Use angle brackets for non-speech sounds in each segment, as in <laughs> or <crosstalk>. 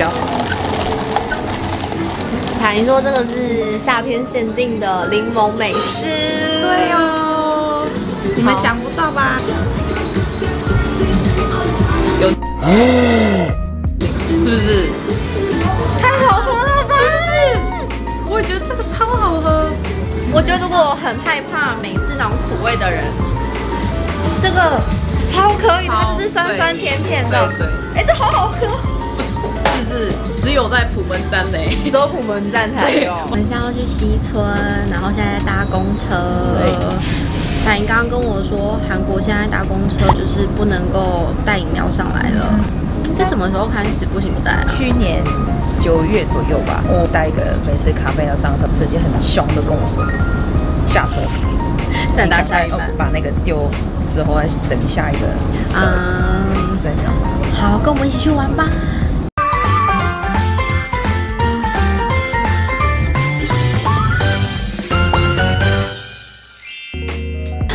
较。彩云说这个是夏天限定的柠檬美式。对哦，你们想不到吧？有，是不是？太好喝了吧？是不是？我也觉得这个超好喝。我觉得如果很害怕美式那种苦味的人，这个超可以，它就是酸酸甜甜的。对对。哎，这好好喝。是不是？只有在普门站呢，只有普门站才有。我们现在要去西村，然后现在搭公车。对。彩莹刚刚跟我说，韩国现在搭公车就是不能够带饮料上来了。是什么时候开始不行带？去年九月左右吧。我带一个美式咖啡要上车，直接很凶的跟我说下车，再搭下一班，把那个丢之后再等下一个车子，再这样子。好，跟我们一起去玩吧。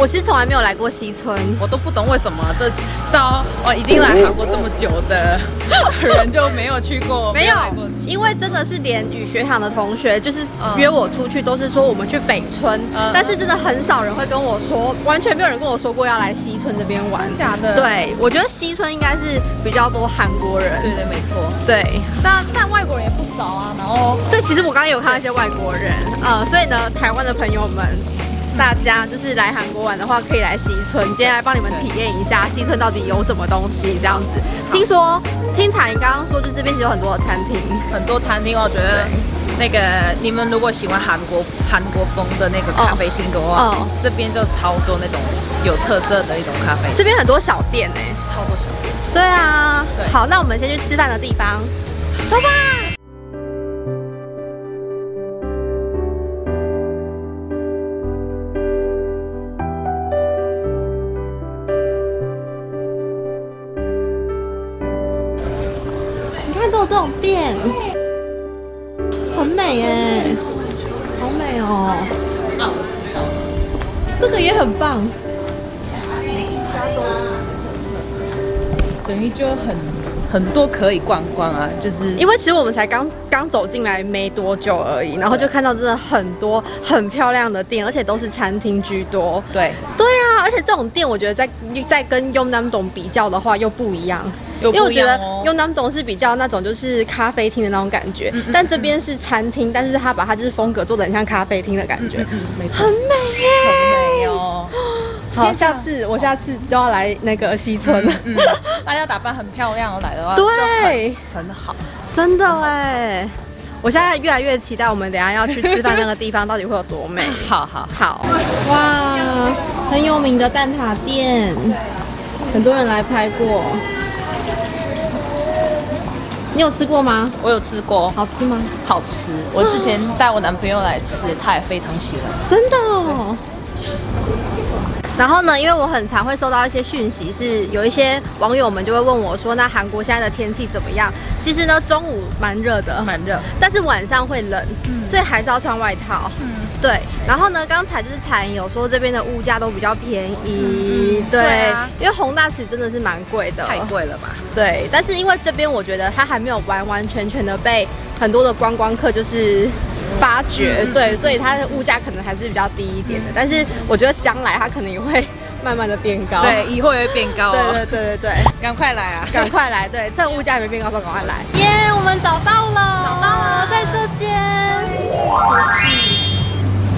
我其实从来没有来过西村，我都不懂为什么这到我已经来韩国这么久的人就没有去过，没有，因为真的是连语学堂的同学就是约我出去都是说我们去北村，但是真的很少人会跟我说，完全没有人跟我说过要来西村这边玩，假的？对，我觉得西村应该是比较多韩国人，对对，没错，对，但但外国人也不少啊，然后对，其实我刚刚有看到一些外国人，呃，所以呢，台湾的朋友们。大家就是来韩国玩的话，可以来西村。今天来帮你们体验一下西村到底有什么东西。这样子，听说听彩你刚刚说，就这边其实有很多的餐厅，很多餐厅。我觉得那个你们如果喜欢韩国韩国风的那个咖啡厅的话，这边就超多那种有特色的一种咖啡。这边很多小店哎，超多小店。对啊，好，那我们先去吃饭的地方，走吧。店很美哎，好美哦！这个也很棒，每一家都等于就很很多可以逛逛啊，就是因为其实我们才刚刚走进来没多久而已，然后就看到真的很多很漂亮的店，而且都是餐厅居多。对，而且这种店我觉得在在跟雍南洞比较的话又不一样。因为我觉得用南董是比较那种就是咖啡厅的那种感觉，但这边是餐厅，但是他把它就是风格做的很像咖啡厅的感觉，没错，很美耶，很美哦。好，下次我下次都要来那个西村。了。<laughs> 大家打扮很漂亮来的话，对，很好，真的哎。我现在越来越期待我们等下要去吃饭那个地方 <laughs> 到底会有多美。好好。好，哇，很有名的蛋挞店，很多人来拍过。你有吃过吗？我有吃过，好吃吗？好吃。我之前带我男朋友来吃，他也非常喜欢。真的。然后呢，因为我很常会收到一些讯息，是有一些网友们就会问我说：“那韩国现在的天气怎么样？”其实呢，中午蛮热的，蛮热，但是晚上会冷，所以还是要穿外套。对，然后呢？刚才就是彩莹有说这边的物价都比较便宜，对，因为宏大池真的是蛮贵的，太贵了吧？对，但是因为这边我觉得它还没有完完全全的被很多的观光客就是发掘，对，所以它的物价可能还是比较低一点的。但是我觉得将来它可能也会 <laughs> 慢慢的变高，对，以后也会变高。对对对对对，赶快来啊！<laughs> 赶快来，对，趁物价还没变高时候赶快来。耶，我们找到了，找到了，在这间。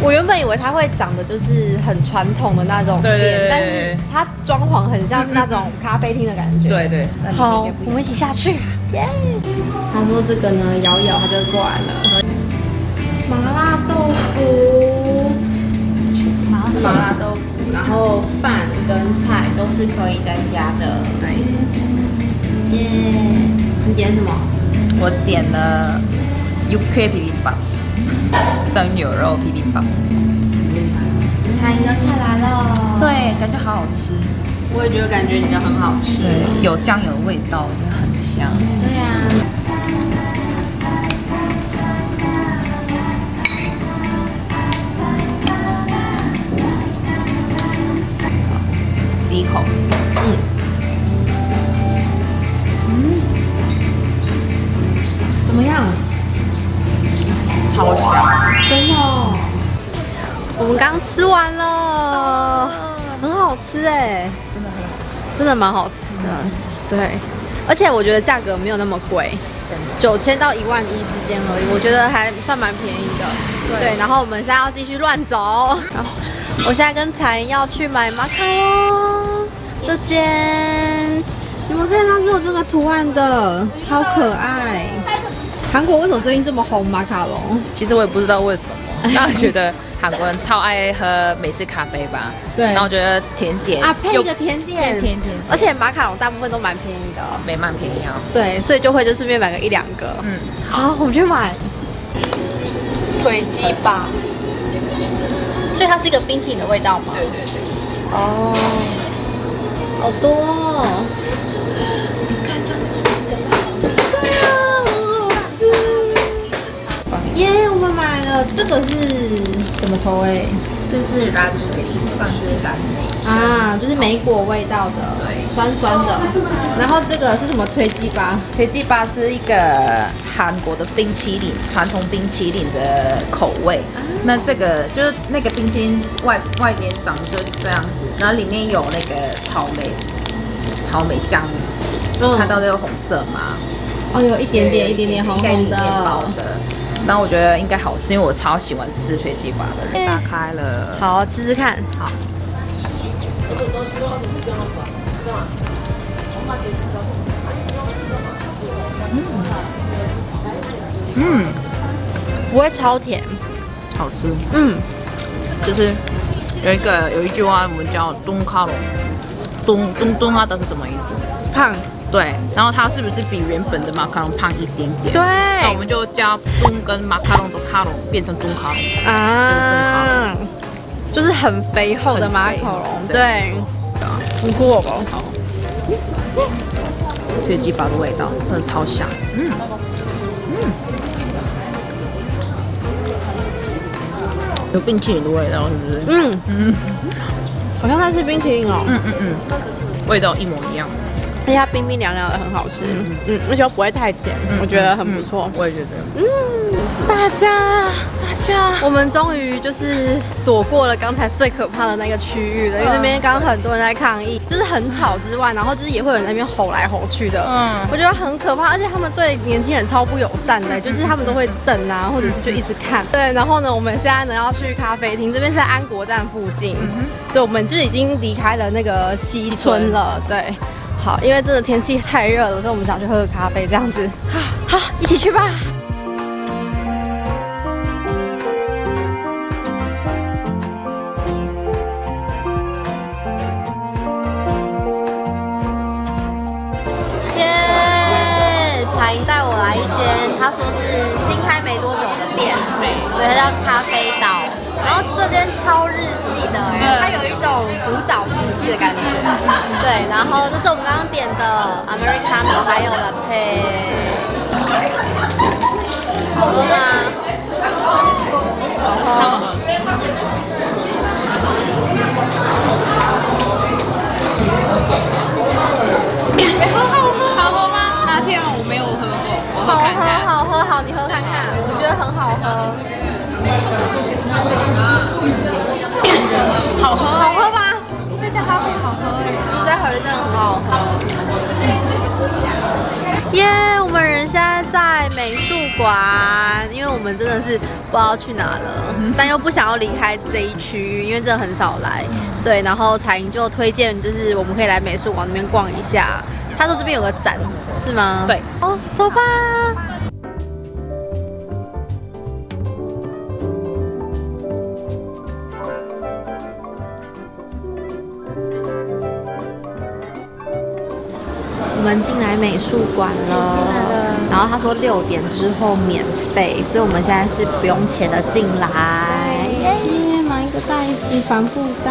我原本以为它会长得就是很传统的那种店，但是它装潢很像是那种咖啡厅的感觉。对对，好，我们一起下去。耶！他说这个呢，摇一摇它就过来了。麻辣豆腐，是麻辣豆腐，然后饭跟菜都是可以再加的。对。耶！你点什么？我点了 UK 皮皮包。生牛肉皮皮包。餐厅的菜来了。对，感觉好好吃。我也觉得感觉你的很好吃。对，有酱油的味道，也很香。对呀、第一口。嗯怎么样？好香真的我们刚吃完了。很好吃哎真的很好吃。真的蛮好吃的。对。而且我觉得价格没有那么贵。九千到一万一之间而已我觉得还算蛮便宜的。对。然后我们现在要继续乱走。我现在跟才要去买玛卡这间。你们看它是有这个图案的超可爱。韩国为什么最近这么红马卡龙？其实我也不知道为什么，<laughs> 那我觉得韩国人超爱喝美式咖啡吧。对，然后我觉得甜点啊，配个甜点，甜甜，而且马卡龙大部分都蛮便宜的，没蛮便宜啊。对，所以就会就顺便买个一两个。嗯，好，我们去买腿鸡吧。所以它是一个冰淇淋的味道吗？对对对。哦，好多。看耶，我们买了这个是什么口味？就是拉子梅，算是蓝莓啊，就是莓果味道的，对，酸酸的。然后这个是什么推鸡巴？推鸡巴是一个韩国的冰淇淋，传统冰淇淋的口味。那这个就是那个冰淇淋外外边长就是这样子，然后里面有那个草莓草莓酱，看到这个红色吗？哦，有一点点一点点红红的。然后我觉得应该好吃，因为我超喜欢吃脆鸡巴的。打开了，好吃吃看。好。嗯，不会超甜，好吃。嗯，就是有一个有一句话，我们叫“东卡龙”，东东东啊，的是什么意思？胖。对，然后它是不是比原本的马卡龙胖一点点？对，那我们就加东跟马卡龙的卡龙变成东卡龙啊，就是很肥厚的马卡龙，对，很酷哦，好，血鸡堡的味道真的超香，嗯嗯，有冰淇淋的味道是不是？嗯嗯，好像在吃冰淇淋哦，嗯嗯嗯，味道一模一样。它冰冰凉凉的，很好吃。嗯，而且又不会太甜，我觉得很不错。我也觉得。嗯，大家，大家，我们终于就是躲过了刚才最可怕的那个区域了，因为那边刚刚很多人在抗议，就是很吵之外，然后就是也会有人在那边吼来吼去的。嗯，我觉得很可怕，而且他们对年轻人超不友善的，就是他们都会等啊，或者是就一直看。对，然后呢，我们现在呢要去咖啡厅，这边是在安国站附近。对，我们就已经离开了那个西村了。对。好，因为真的天气太热了，所以我们想去喝个咖啡，这样子。<laughs> 好，一起去吧。耶！彩英带我来一间，他说是新开没多久的店，对，它叫咖啡岛。然后这间超日系的，的感觉。<laughs> 对，然后这是我们刚刚点的 Americano，还有 Latte。好喝吗？好喝。好喝，好喝吗？那天我没有喝。好喝，好喝，好，你喝看看，我觉得很好喝。好喝，好喝吧？这家咖啡好喝哎，就在河镇很好喝。耶，我们人现在在美术馆，因为我们真的是不知道去哪了，但又不想要离开这一区域，因为真的很少来。对，然后彩莹就推荐，就是我们可以来美术馆那边逛一下。他说这边有个展，是吗？对。哦，走吧。馆了，然后他说六点之后免费，所以我们现在是不用钱的进来。耶，买一个袋子，帆布袋。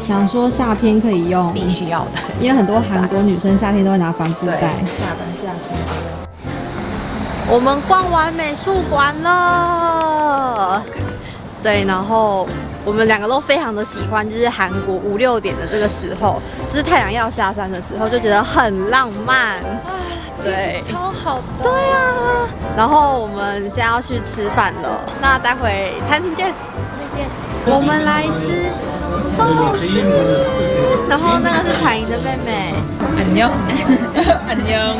想说夏天可以用，必须要的，因为很多韩国女生夏天都会拿帆布袋。夏班夏天。我们逛完美术馆了，对，然后。我们两个都非常的喜欢，就是韩国五六点的这个时候，就是太阳要下山的时候，就觉得很浪漫。对，超好的。对啊，然后我们现在要去吃饭了，那待会餐厅见。再见。我们来吃然后那个是彩莹的妹妹。安妞，<laughs> 安妞，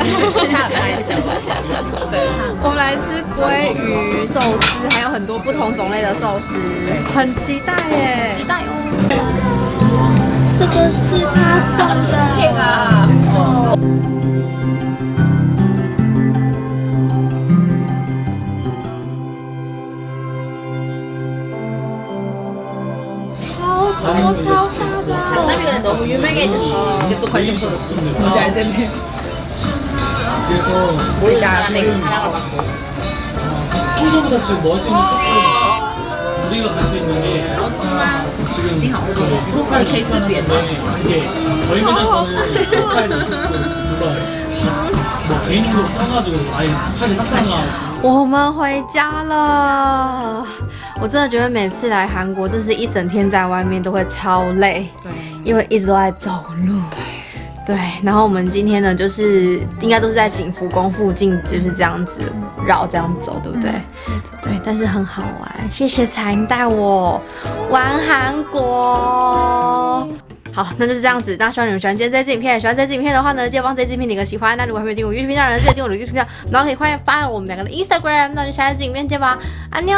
她很害羞。对，我们来吃鲑鱼寿司，还有很多不同种类的寿司，很期待耶！期待哦。这个是他送的。 我超大的。那边的我原本给你喝，你都快先喝死。我在这边。这家那个。好吃吗？你好吃。你可以吃别的。好。我<laughs> 们回家了。 我真的觉得每次来韩国，这是一整天在外面都会超累，对，因为一直都在走路，对，对。然后我们今天呢，就是应该都是在景福宫附近，就是这样子绕这样走，对不对？对，但是很好玩。谢谢彩带我玩韩国。好，那就是这样子。那希望你们喜欢今天这支影片。喜欢这支影片的话呢，记得帮这支影片点个喜欢。那如果还没有订阅 YouTube 频道的人，记得订阅我的 YouTube 频道，然后可以欢迎发我们两个的 Instagram。那就下一支影片见吧，安妞。